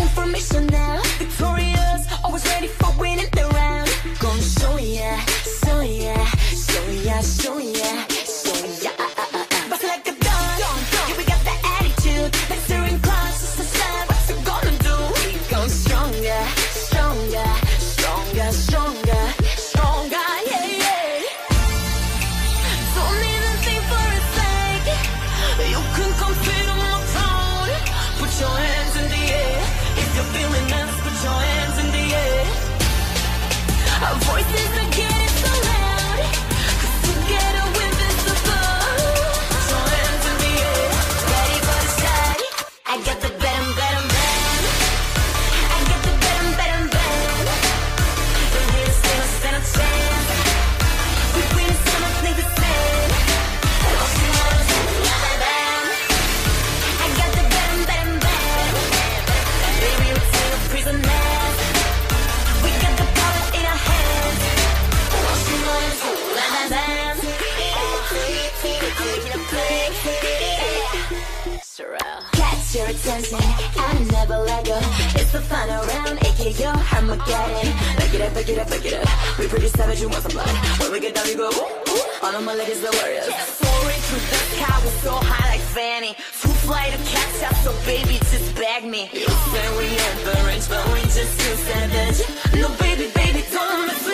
information now. Victorious, always ready for winning. my leg is the warriors. Yeah. Soaring through the sky, we so high like Fanny. Full flight of catch up, so baby, just bag me. You said we average, but we just too savage. No, baby, baby, don't mess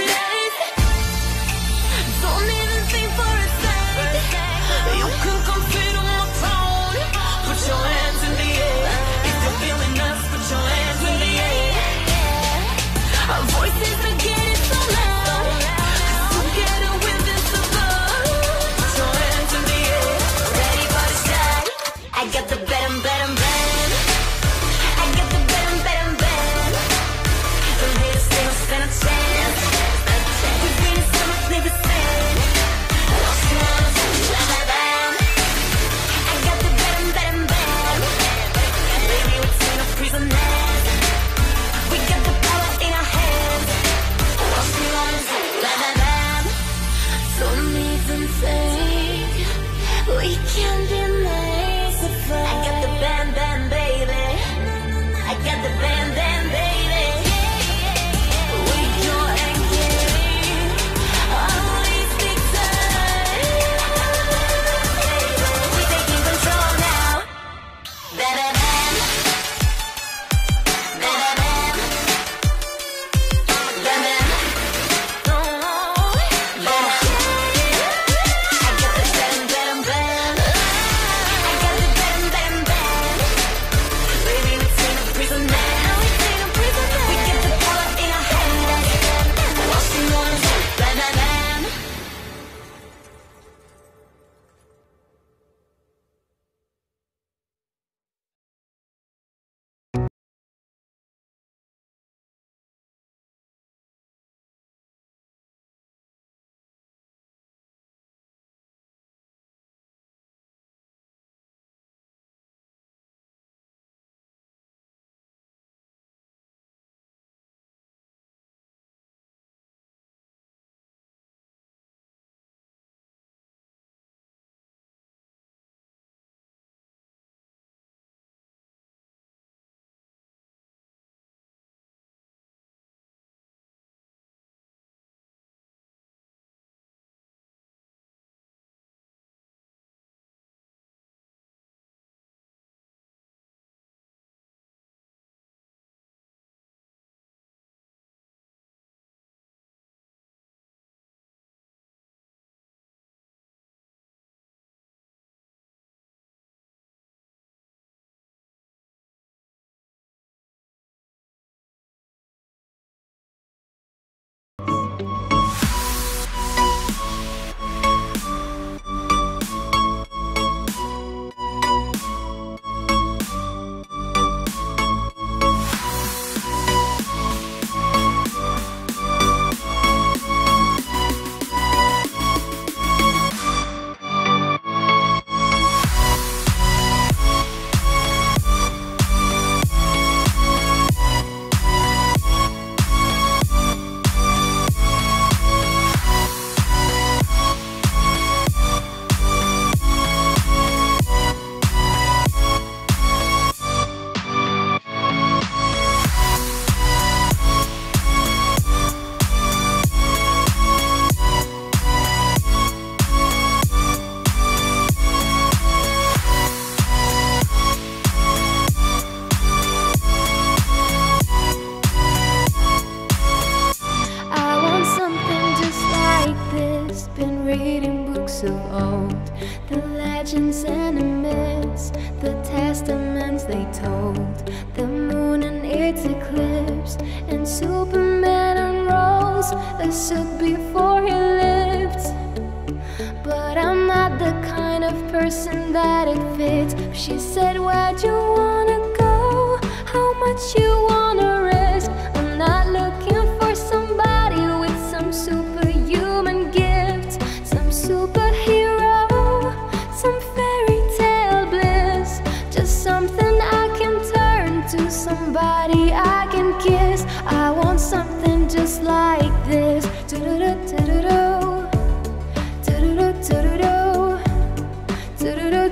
of person that it fits. She said, Where'd you wanna go? How much you want?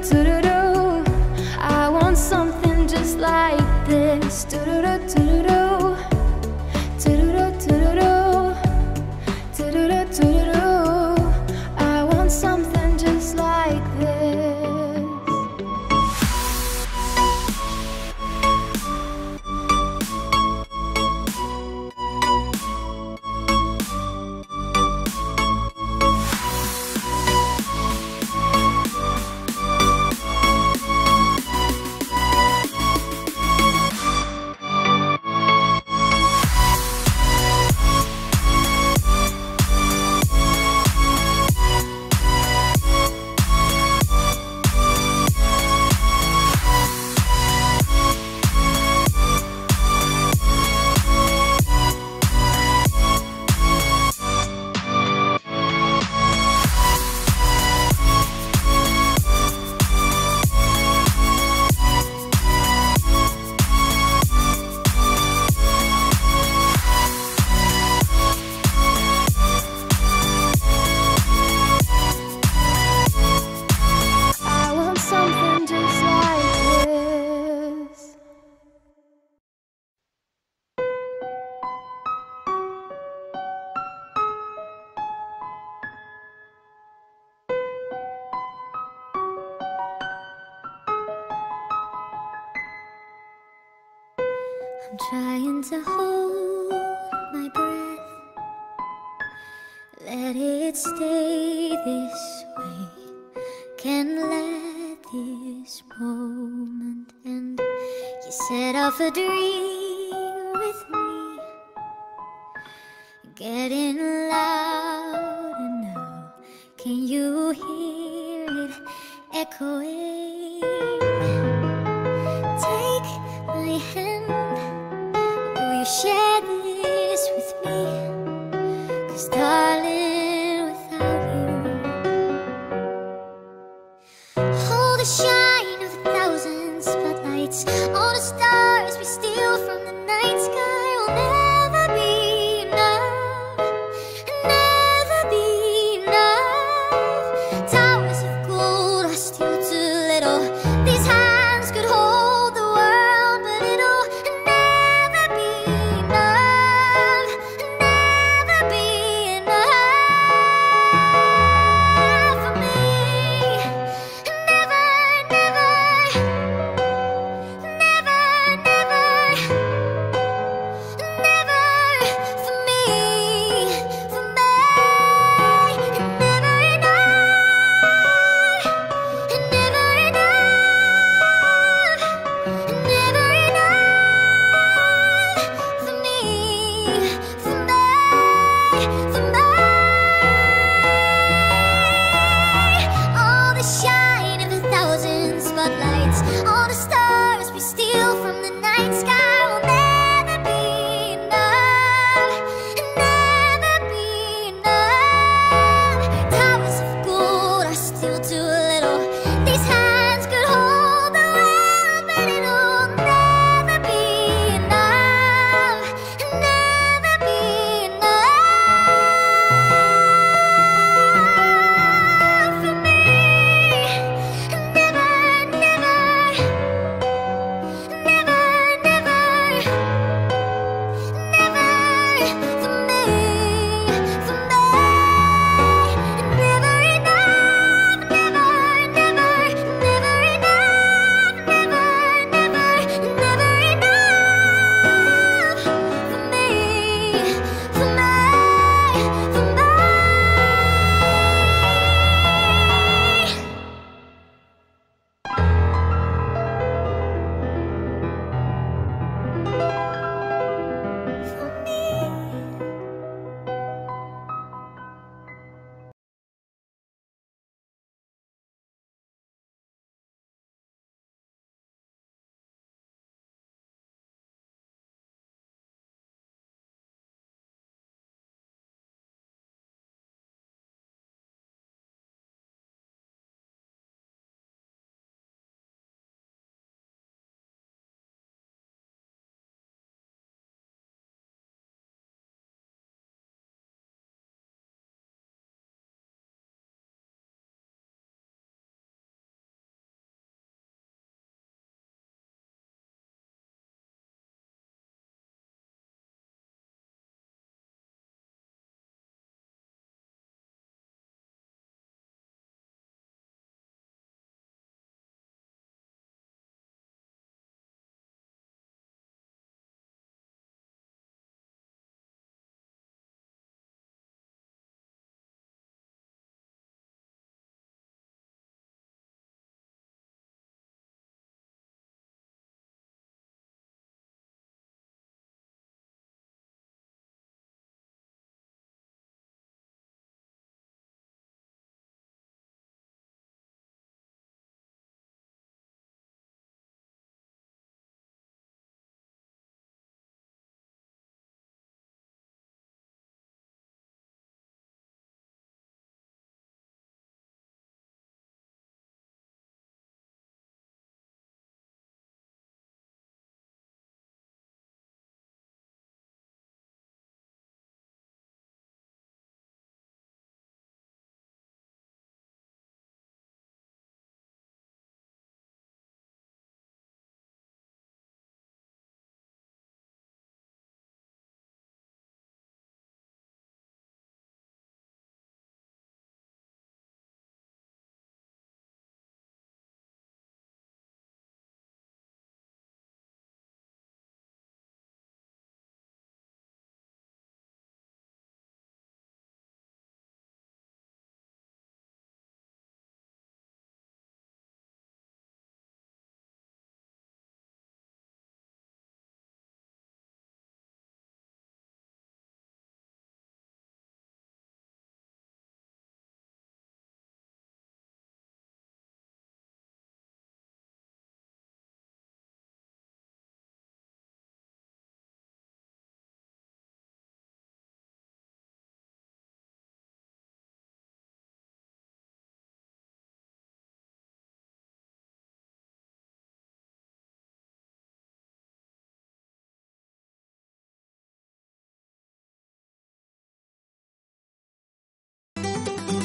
Do do do. I want something just like this. Do do do do. To hold my breath, let it stay this way. Can't let this moment end. You set off a dream with me, getting louder now. Can you hear it echoing?